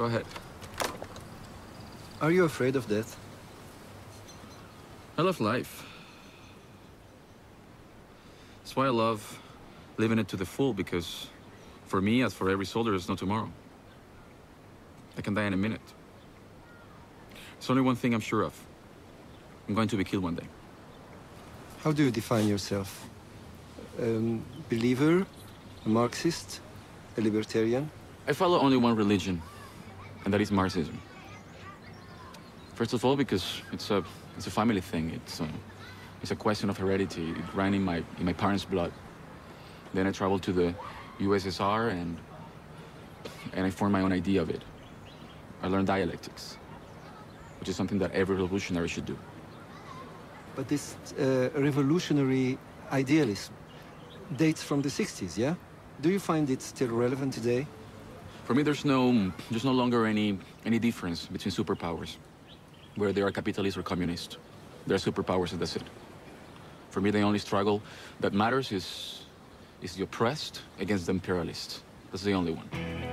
Go ahead. Are you afraid of death? I love life. That's why I love living it to the full, because for me, as for every soldier, there's no tomorrow. I can die in a minute. There's only one thing I'm sure of. I'm going to be killed one day. How do you define yourself? Um, believer? A Marxist? A libertarian? I follow only one religion, and that is Marxism. First of all, because it's a it's a family thing. It's a, it's a question of heredity. It ran in my in my parents' blood. Then I traveled to the USSR and and I formed my own idea of it. I learned dialectics, which is something that every revolutionary should do. But this uh, revolutionary idealism dates from the 60s, yeah? Do you find it still relevant today? For me, there's no there's no longer any any difference between superpowers, whether they are capitalist or communist. They're superpowers, and that's it. For me, the only struggle that matters is is the oppressed against the imperialists. That's the only one.